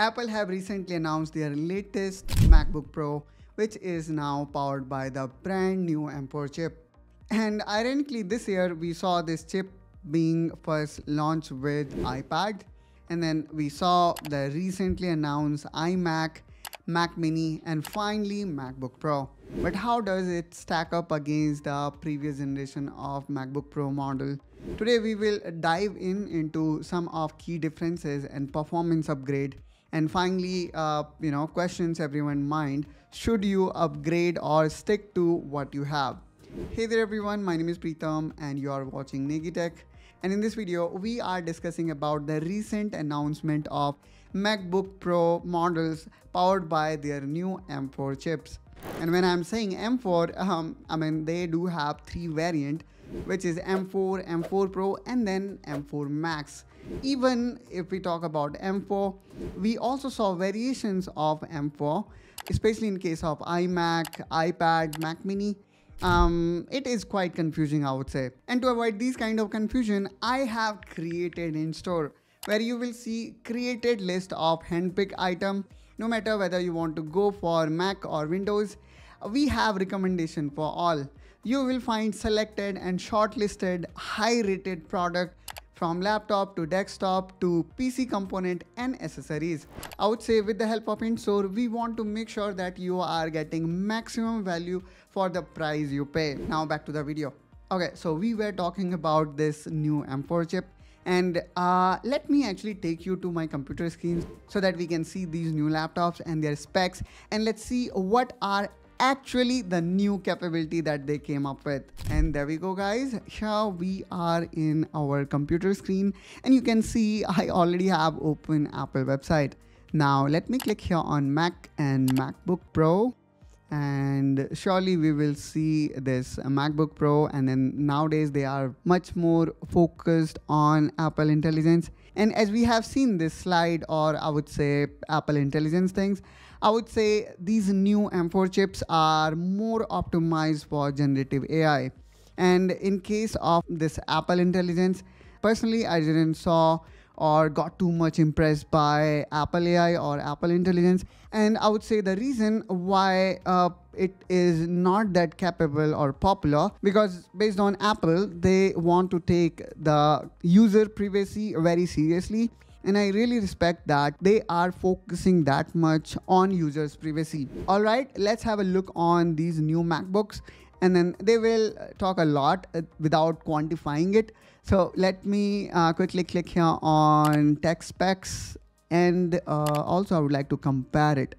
Apple have recently announced their latest MacBook Pro, which is now powered by the brand new M4 chip. And ironically, this year we saw this chip being first launched with iPad, and then we saw the recently announced iMac, Mac Mini, and finally MacBook Pro. But how does it stack up against the previous generation of MacBook Pro model? Today we will dive in into some of key differences and performance upgrade and finally, uh, you know, questions everyone mind, should you upgrade or stick to what you have? Hey there everyone, my name is Preetham and you are watching Negitech. And in this video, we are discussing about the recent announcement of MacBook Pro models powered by their new M4 chips. And when I'm saying M4, um, I mean, they do have three variant, which is M4, M4 Pro, and then M4 Max. Even if we talk about M4, we also saw variations of M4, especially in case of iMac, iPad, Mac Mini. Um, it is quite confusing, I would say. And to avoid these kind of confusion, I have created InStore where you will see created list of handpick item. No matter whether you want to go for Mac or Windows, we have recommendation for all. You will find selected and shortlisted high rated product from laptop to desktop to PC component and accessories. I would say with the help of InStore, we want to make sure that you are getting maximum value for the price you pay. Now back to the video. Okay, so we were talking about this new M4 chip and uh, let me actually take you to my computer screen so that we can see these new laptops and their specs and let's see what are actually the new capability that they came up with. And there we go guys. Here we are in our computer screen. And you can see I already have open Apple website. Now let me click here on Mac and MacBook Pro. And surely we will see this MacBook Pro. And then nowadays they are much more focused on Apple intelligence and as we have seen this slide or I would say Apple intelligence things I would say these new M4 chips are more optimized for generative AI. And in case of this Apple Intelligence, personally, I didn't saw or got too much impressed by Apple AI or Apple Intelligence. And I would say the reason why uh, it is not that capable or popular because based on Apple, they want to take the user privacy very seriously and I really respect that they are focusing that much on users privacy. All right, let's have a look on these new MacBooks and then they will talk a lot uh, without quantifying it. So let me uh, quickly click here on tech specs and uh, also I would like to compare it.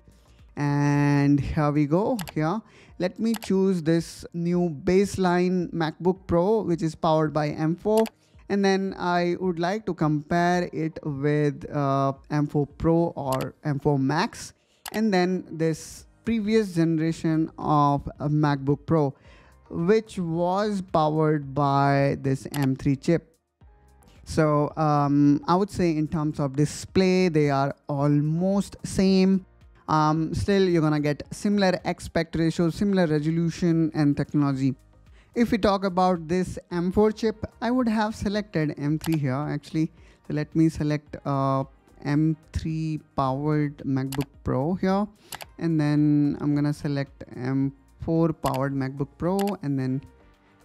And here we go here. Let me choose this new baseline MacBook Pro, which is powered by M4 and then I would like to compare it with uh, M4 Pro or M4 Max and then this previous generation of MacBook Pro which was powered by this M3 chip. So um, I would say in terms of display, they are almost same. Um, still, you're gonna get similar aspect ratio, similar resolution and technology. If we talk about this M4 chip, I would have selected M3 here actually. So let me select uh, M3 powered MacBook Pro here. And then I'm gonna select M4 powered MacBook Pro and then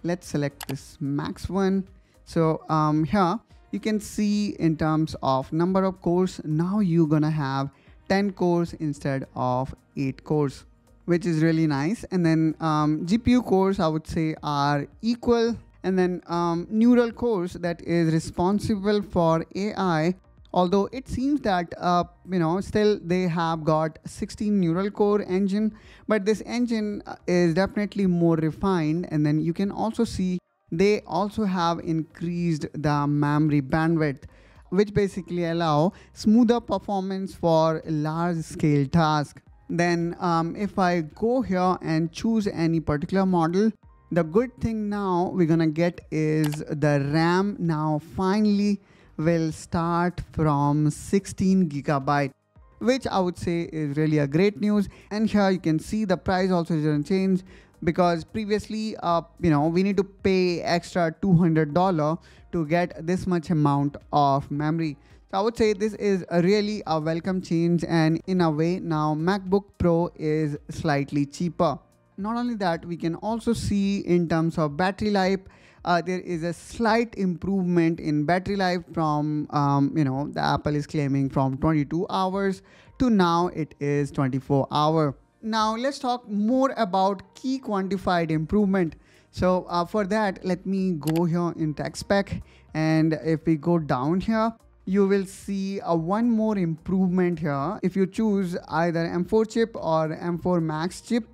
let's select this Max one. So um, here you can see in terms of number of cores, now you're gonna have 10 cores instead of 8 cores which is really nice. And then um, GPU cores, I would say, are equal. And then um, neural cores that is responsible for AI. Although it seems that uh, you know still they have got 16 neural core engine, but this engine uh, is definitely more refined. And then you can also see they also have increased the memory bandwidth which basically allow smoother performance for large scale tasks then um, if I go here and choose any particular model, the good thing now we're gonna get is the RAM now finally will start from 16 gigabyte which I would say is really a great news and here you can see the price also didn't change because previously uh, you know we need to pay extra $200 to get this much amount of memory So I would say this is a really a welcome change and in a way now MacBook Pro is slightly cheaper. Not only that, we can also see in terms of battery life, uh, there is a slight improvement in battery life from, um, you know, the Apple is claiming from 22 hours to now it is 24 hour. Now let's talk more about key quantified improvement. So uh, for that, let me go here in tech spec. And if we go down here, you will see a one more improvement here. If you choose either M4 chip or M4 Max chip,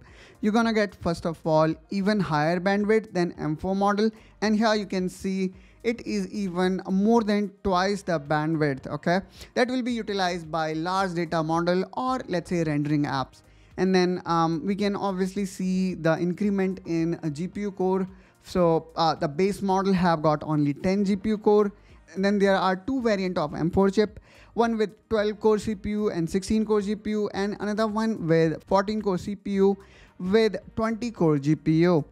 you're gonna get first of all even higher bandwidth than M4 model. And here you can see it is even more than twice the bandwidth, okay? That will be utilized by large data model or let's say rendering apps and then um, we can obviously see the increment in GPU core. So uh, the base model have got only 10 GPU core. And then there are two variant of M4 chip, one with 12 core CPU and 16 core GPU and another one with 14 core CPU with 20 core GPU.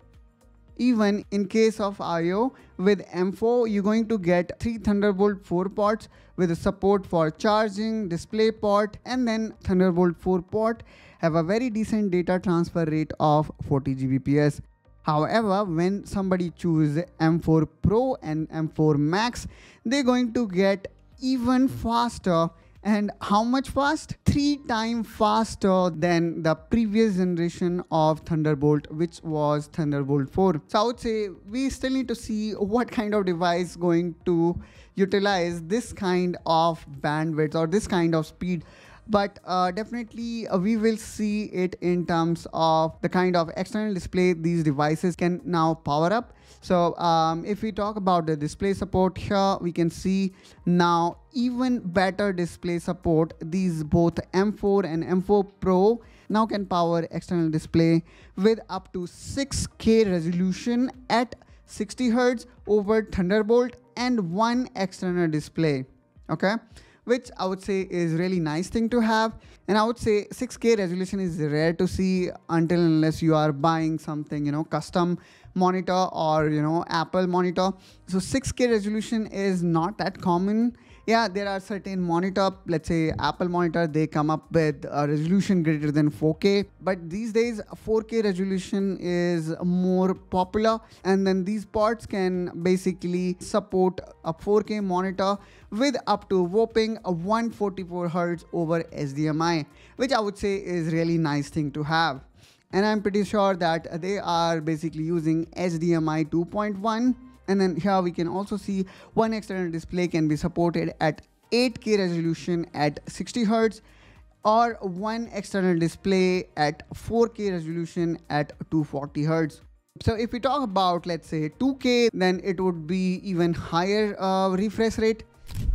Even in case of I.O. with M4, you're going to get three Thunderbolt 4 ports with support for charging, display port, and then Thunderbolt 4 port have a very decent data transfer rate of 40 Gbps. However, when somebody choose M4 Pro and M4 Max, they're going to get even faster and how much fast? Three times faster than the previous generation of Thunderbolt, which was Thunderbolt 4. So I would say we still need to see what kind of device going to utilize this kind of bandwidth or this kind of speed but uh, definitely uh, we will see it in terms of the kind of external display these devices can now power up. So um, if we talk about the display support here we can see now even better display support. These both m4 and m4 pro now can power external display with up to 6k resolution at 60 hertz over thunderbolt and one external display. Okay which I would say is really nice thing to have. And I would say 6K resolution is rare to see until unless you are buying something, you know, custom monitor or, you know, Apple monitor. So 6K resolution is not that common yeah, there are certain monitor, let's say Apple monitor, they come up with a resolution greater than 4K. But these days, 4K resolution is more popular. And then these ports can basically support a 4K monitor with up to whopping 144 Hz over HDMI, which I would say is really nice thing to have. And I'm pretty sure that they are basically using HDMI 2.1 and then here we can also see one external display can be supported at 8K resolution at 60 Hertz or one external display at 4K resolution at 240 Hertz. So if we talk about let's say 2K then it would be even higher uh, refresh rate.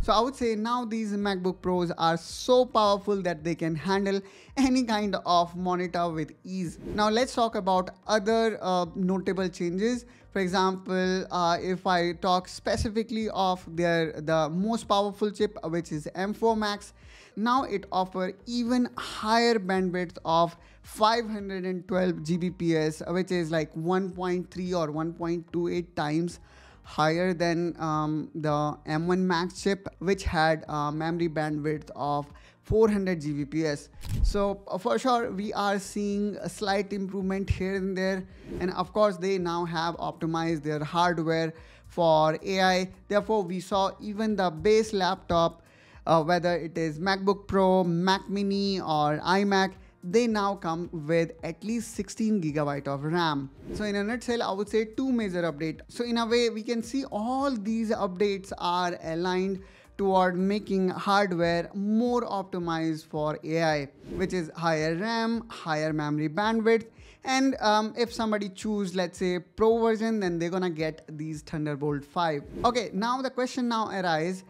So I would say now these MacBook Pros are so powerful that they can handle any kind of monitor with ease. Now let's talk about other uh, notable changes for example, uh, if I talk specifically of their the most powerful chip, which is M4 Max, now it offers even higher bandwidth of 512 Gbps, which is like 1.3 or 1.28 times higher than um, the M1 Max chip, which had a memory bandwidth of 400 Gbps. So uh, for sure, we are seeing a slight improvement here and there. And of course, they now have optimized their hardware for AI. Therefore, we saw even the base laptop, uh, whether it is MacBook Pro, Mac Mini or iMac, they now come with at least 16 gigabyte of RAM. So in a nutshell, I would say two major updates. So in a way, we can see all these updates are aligned toward making hardware more optimized for AI, which is higher RAM, higher memory bandwidth, and um, if somebody choose, let's say, Pro version, then they're gonna get these Thunderbolt 5. Okay, now the question now arises,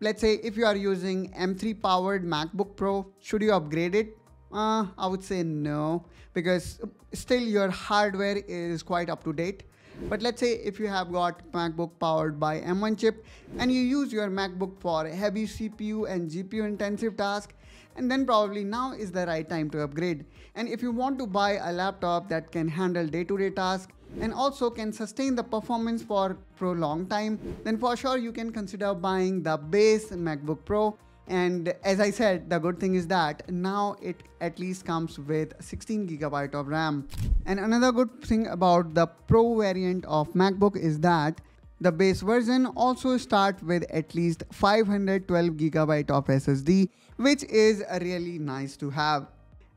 let's say if you are using M3 powered MacBook Pro, should you upgrade it? Uh, I would say no, because still your hardware is quite up to date. But let's say if you have got MacBook powered by M1 chip and you use your MacBook for heavy CPU and GPU intensive task, and then probably now is the right time to upgrade. And if you want to buy a laptop that can handle day-to-day -day tasks and also can sustain the performance for prolonged time, then for sure you can consider buying the base MacBook Pro and as I said, the good thing is that now it at least comes with 16 gigabyte of RAM. And another good thing about the Pro variant of MacBook is that the base version also starts with at least 512 gigabyte of SSD, which is really nice to have.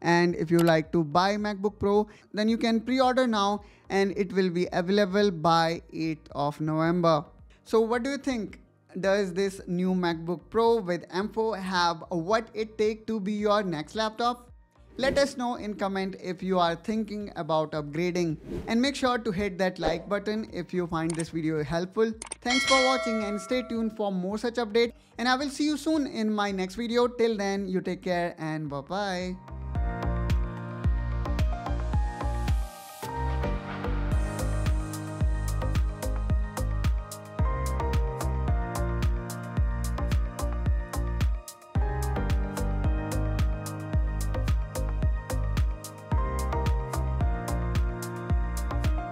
And if you like to buy MacBook Pro, then you can pre-order now and it will be available by 8th of November. So what do you think? Does this new MacBook Pro with M4 have what it take to be your next laptop? Let us know in comment if you are thinking about upgrading and make sure to hit that like button if you find this video helpful. Thanks for watching and stay tuned for more such update and I will see you soon in my next video. Till then you take care and bye bye.